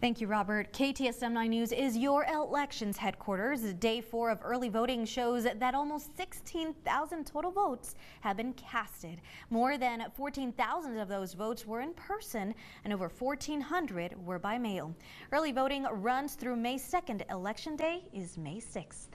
Thank you, Robert. KTSM 9 News is your elections headquarters. Day four of early voting shows that almost 16,000 total votes have been casted. More than 14,000 of those votes were in person and over 1,400 were by mail. Early voting runs through May 2nd. Election Day is May 6th.